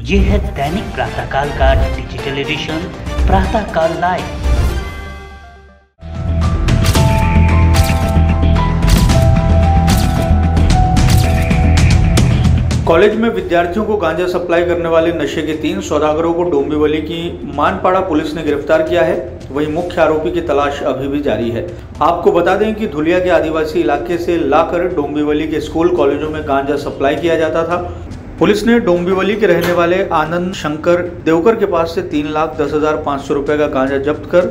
ये है दैनिक प्रातःकाल का digital edition Pratahkal live college में विद्यार्थियों को गांजा सप्लाई करने वाले नशे के तीन सौदागरों को डोंबिवली की मानपाड़ा पुलिस ने गिरफ़्तार किया है। वहीं मुख्य आरोपी की तलाश अभी भी जारी है। आपको बता दें कि धुलिया के आदिवासी इलाके से लाकर डोंबिवली के स्कूल कॉलेजों में गांजा सप्लाई किया जाता था। पुलिस ने डोंबिवली के रहने वाले आनंद शंकर देवकर के पास से तीन लाख दस हज़ार पाँच सौ रुपये का गांजा जब्त कर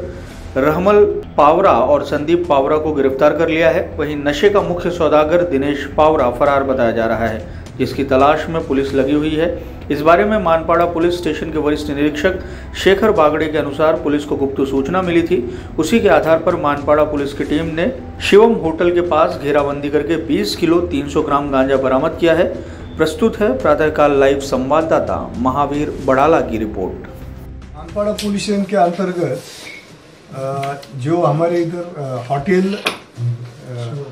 रहमल पावरा और संदीप पावरा को गिरफ़्तार कर लिया है। वहीं नशे का मुख्य सौदागर दिनेश पावरा फरार बताया जा रहा है, जिसकी तलाश में पुलिस लगी हुई है। इस बारे में मानपाड़ा पुलिस स्टेशन के वरिष्ठ निरीक्षक शेखर बागड़े के अनुसार पुलिस को गुप्त सूचना मिली थी। उसी के आधार पर मानपाड़ा पुलिस की टीम ने शिवम होटल के पास घेराबंदी करके 20 किलो 300 ग्राम गांजा बरामद किया है। प्रस्तुत है प्रातःकाल लाइव संवाददाता महावीर बड़ाला की रिपोर्ट। मानपाड़ा पुलिस के अंतर्गत जो हमारे इधर होटल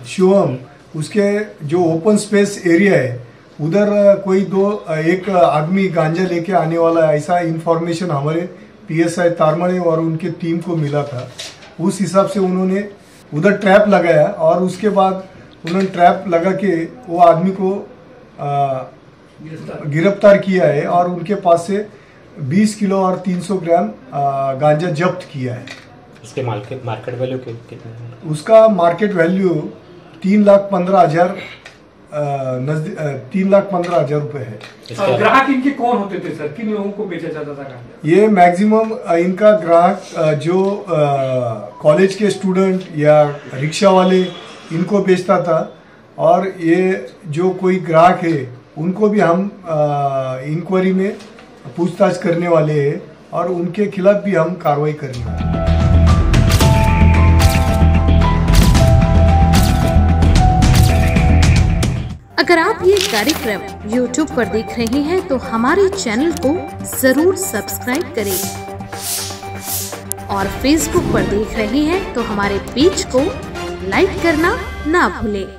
शिवम, उसके जो ओपन स्पेस एरिया है, उधर कोई दो एक आदमी गांजा लेके आने वाला है, ऐसा इंफॉर्मेशन हमारे पीएसआई तारमणे और उनके टीम को मिला था। उस हिसाब से उन्होंने उधर ट्रैप लगाया और उसके बाद उन्होंने ट्रैप लगा के वो आदमी को गिरफ़्तार किया है और उनके पास से 20 किलो और 300 ग्राम गांजा जब्त किया है। इसके मार्केट मार्केट वैल्यू कि- कितने है? उसका मार्केट वैल्यू तीन लाख पंद्रह हज़ार तीन लाख पंद्रह हज़ार रुपए है। ग्राहक इनके कौन होते थे सर? किन लोगों को बेचा जाता था गांजा? ये मैक्सिमम इनका ग्राहक जो कॉलेज के स्टूडेंट या रिक्शा वाले इनको बेचता था। और ये जो कोई ग्राहक है, उनको भी हम इंक्वायरी में पूछताछ करने वाले हैं और उनके खिलाफ भी हम कार्रवाई करेंगे अगर आप ये कार्यक्रम YouTube पर देख रहे हैं तो हमारे चैनल को ज़रूर सब्सक्राइब करें। और Facebook पर देख रहे हैं तो हमारे पेज को लाइक करना ना भूलें।